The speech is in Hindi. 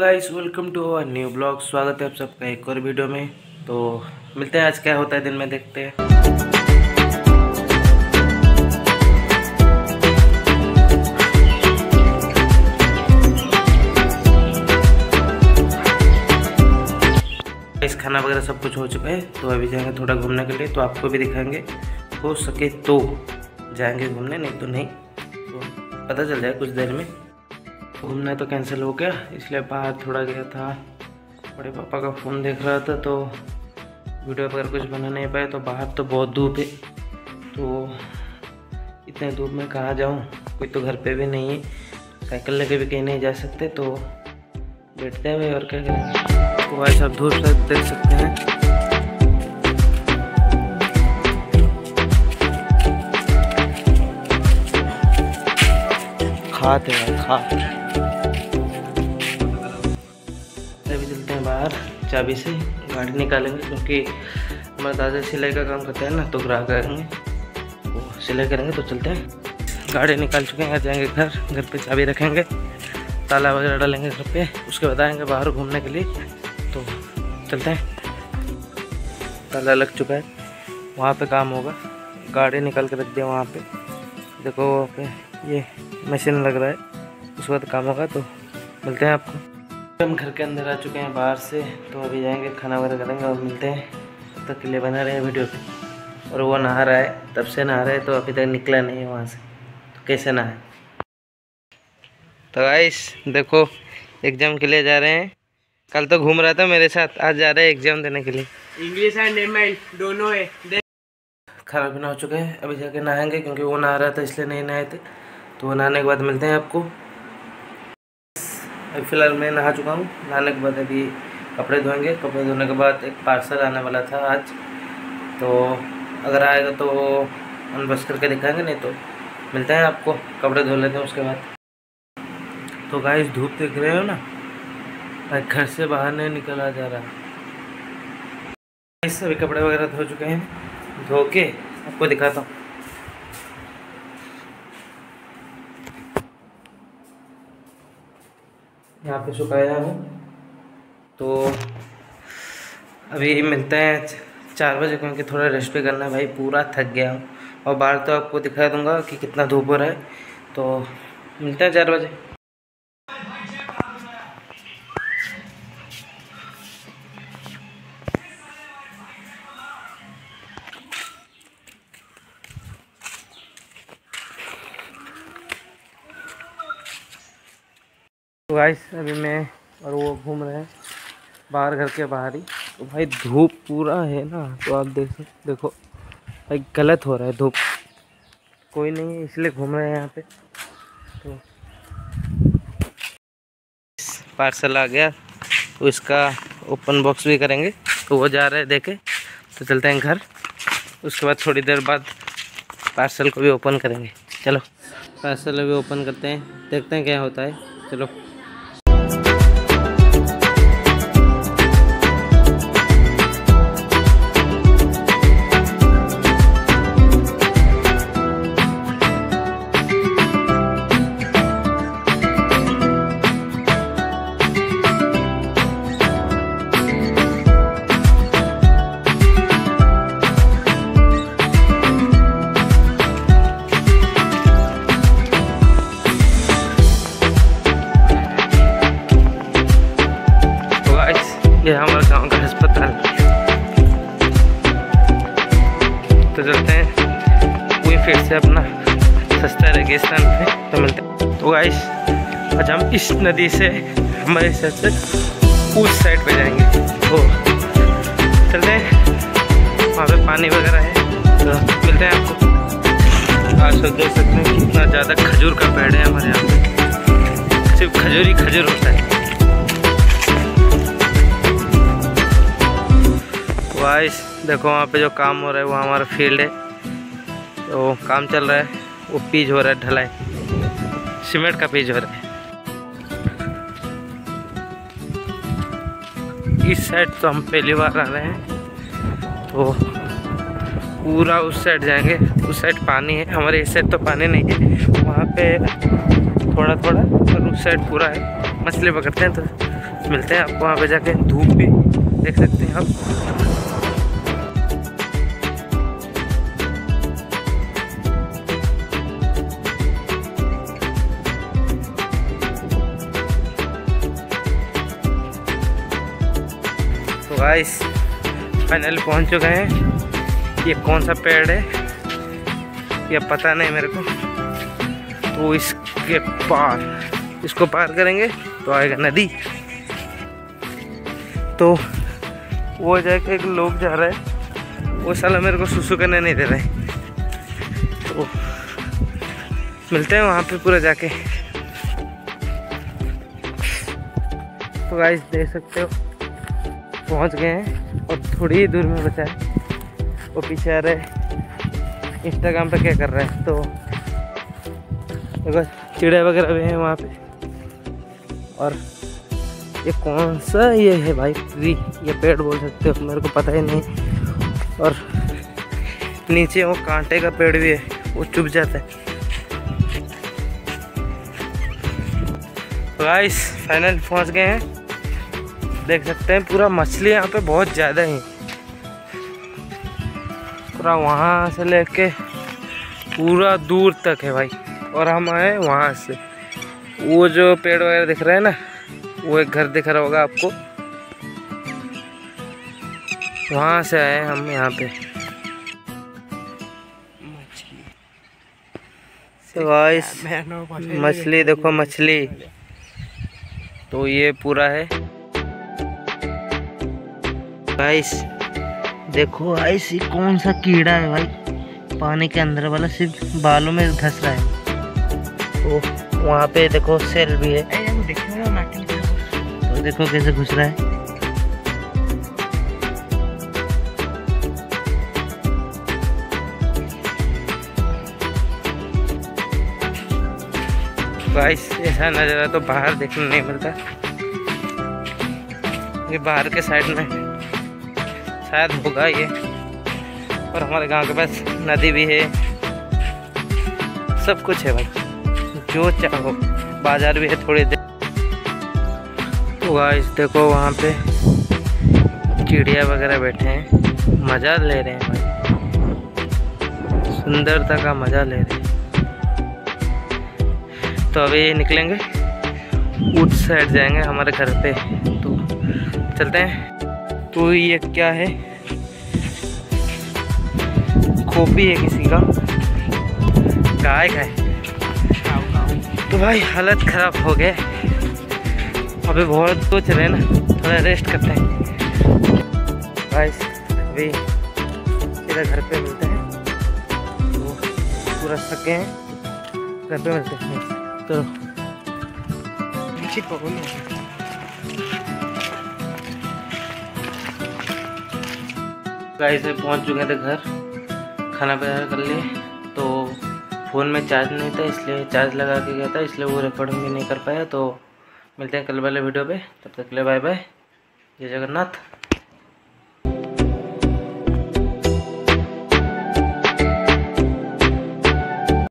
Guys welcome to our new blog स्वागत है आप सबका एक और वीडियो में। तो मिलते हैं आज क्या होता है दिन में, देखते हैं। खाना वगैरह सब कुछ हो चुका है तो अभी जाएँगे थोड़ा घूमने के लिए तो आपको भी दिखाएँगे। हो सके तो जाएँगे घूमने, नहीं तो नहीं। तो पता चल जाए कुछ देर में। घूमना तो कैंसिल हो गया, इसलिए बाहर थोड़ा गया था। बड़े पापा का फ़ोन देख रहा था तो वीडियो वगैरह कुछ बना नहीं पाया तो बाहर तो बहुत धूप है। तो इतने धूप में कहाँ जाऊँ? कोई तो घर पे भी नहीं है, साइकिल लेके भी कहीं नहीं जा सकते तो बैठते हैं भाई, और क्या करें? तो भाई सब धूप से देख सकते हैं। खाते हैं, खाते चाबी से गाड़ी निकालेंगे, क्योंकि हमारे दादा सिलाई का काम करते हैं ना तो ग्राहक आएँगे। वो सिलाई करेंगे तो चलते हैं। गाड़ी निकाल चुके हैं, जाएँगे घर घर पे चाबी रखेंगे, ताला वगैरह डालेंगे घर पे, उसके बाद आएँगे बाहर घूमने के लिए तो चलते हैं। ताला लग चुका है, वहाँ पे काम होगा। गाड़ी निकाल के रख दिया वहाँ पे। देखो वहाँ पे ये मशीन लग रहा है, उसके बाद काम होगा तो मिलते हैं आपको। हम घर के अंदर आ चुके हैं बाहर से तो अभी जाएँगे खाना वगैरह करेंगे और मिलते हैं। तब तक के लिए बना रहे हैं वीडियो और वो नहा रहा है तब से नहा रहा है तो अभी तक निकला नहीं है वहाँ से। तो कैसे नहाए? तो गाइस देखो एग्ज़ाम के लिए जा रहे हैं। कल तो घूम रहा था मेरे साथ आज जा रहे हैं एग्ज़ाम देने के लिए। इंग्लिश एंड एम दोनों है। खाना पीना हो चुका है अभी जाके नहाएँगे क्योंकि वो नहा रहा था इसलिए नहीं नहाए थे। तो वो नहाने के बाद मिलते हैं आपको। अभी फ़िलहाल मैं नहा चुका हूँ। नहाने के बाद अभी कपड़े धोएँगे। कपड़े धोने के बाद एक पार्सल आने वाला था आज। तो अगर आएगा तो अनबस करके दिखाएँगे, नहीं तो मिलते हैं आपको। कपड़े धो लेते हैं उसके बाद। तो गाइस धूप देख रहे हो ना? भाई, घर से बाहर नहीं निकला जा रहा। इस सभी कपड़े वगैरह धो चुके हैं। धो के आपको दिखाता हूँ। यहाँ पे सुखाया हूँ। तो अभी मिलते हैं चार बजे क्योंकि थोड़ा रेस्ट भी करना है भाई, पूरा थक गया हूँ। और बाहर तो आपको दिखा दूँगा कि कितना धूप हो रहा है। तो मिलते हैं चार बजे। तो गाइस अभी मैं और वो घूम रहे हैं बाहर, घर के बाहर ही। तो भाई धूप पूरा है ना तो आप देख देखो, भाई गलत हो रहा है धूप। कोई नहीं है, इसलिए घूम रहे हैं यहाँ पे। तो पार्सल आ गया तो इसका ओपन बॉक्स भी करेंगे। तो वो जा रहे हैं देखे तो चलते हैं घर। उसके बाद थोड़ी देर बाद पार्सल को भी ओपन करेंगे। चलो पार्सल अभी ओपन करते हैं, देखते हैं क्या होता है। चलो। चलते हैं। वही फिर से अपना सस्ता रेगिस्तान पे तो मिलते हैं। तो गाइस आज हम इस नदी से हमारे साइड से उस साइड पे जाएँगे। तो चलते हैं। वहाँ पे पानी वगैरह है। तो मिलते हैं आपको। आज सब देख सकते हैं कितना ज़्यादा खजूर का पेड़ है हमारे यहाँ पे। सिर्फ़ खजूर ही खजूर होता है। वाइस देखो वहाँ पे जो काम हो रहा है, वो हमारा फ़ील्ड है। तो काम चल रहा है, वो पीज हो रहा है, ढलाई। सीमेंट का पीज हो रहा है। इस साइड तो हम पहली बार आ रहे हैं। तो पूरा उस साइड जाएँगे। उस साइड पानी है, हमारे इस साइड तो पानी नहीं है। वहाँ पे थोड़ा थोड़ा और उस साइड पूरा है। मछली पकड़ते हैं तो मिलते हैं आपको। वहाँ पे जाके धूप भी देख सकते हैं आप। गाइस फाइनली पहुँच चुके हैं। ये कौन सा पेड़ है? ये पता नहीं मेरे को। तो इसके पार, इसको पार करेंगे तो आएगा नदी। तो वो जाके एक लोग जा रहा है। वो साला मेरे को सुसु करने नहीं दे रहे। तो मिलते हैं वहाँ पे पूरा जाके। तो गाइस देख सकते हो। पहुँच गए हैं और थोड़ी ही दूर में बचा है। वो पीछे आ रहे इंस्टाग्राम पर क्या कर रहा है? तो देखो, चिड़िया वगैरह भी हैं वहाँ पे। और ये कौन सा ये है भाई? ट्री ये पेड़ बोल सकते हो, मेरे को पता ही नहीं। और नीचे वो कांटे का पेड़ भी है, वो चुप जाता है। गाइस फाइनल पहुँच गए हैं। देख सकते हैं पूरा मछली यहाँ पे बहुत ज़्यादा ही। पूरा वहाँ से लेके पूरा दूर तक है भाई। और हम आए वहाँ से। वो जो पेड़ वगैरह दिख रहे हैं ना वो एक घर दिख रहा होगा आपको। वहाँ से आए हम यहाँ पे। मछली। देखो मछली। तो ये पूरा है। गाइस देखो गाइस ये कौन सा कीड़ा है भाई? पानी के अंदर वाला सिर्फ़ बालों में घस रहा है। तो वहाँ पे देखो सेल भी है। तो देखो कैसे घुस रहा है। गाइस ऐसा नज़ारा तो बाहर देखने नहीं मिलता। ये बाहर के साइड में। शायद होगा ये। और हमारे गाँव के पास नदी भी है। सब कुछ है भाई। जो चाहो। बाज़ार भी है थोड़ी देर। तो गाइस देखो वहाँ पे चिड़िया वगैरह बैठे हैं। मज़ा ले रहे हैं भाई। सुंदरता का मज़ा ले रहे हैं। तो अभी निकलेंगे। उस साइड जाएँगे हमारे घर पे। तो चलते हैं। तो ये क्या है? खोपी है किसी का? गाय का है। तो भाई, हालत ख़राब हो गए अभी बहुत सोच रहे हैं ना, थोड़ा रेस्ट करते हैं। भाई अभी सीधा घर पे मिलते हैं। तो पूरा थके हैं। घर पे मिलते हैं। तो गाइस से पहुँच चुके थे घर। खाना वगैरह कर लिए। तो फ़ोन में चार्ज नहीं था, इसलिए चार्ज लगा के गया था, इसलिए वो रिकॉर्डिंग भी नहीं कर पाया। तो मिलते हैं कल वाले वीडियो पे। तब तक के लिए बाय बाय जय जगन्नाथ।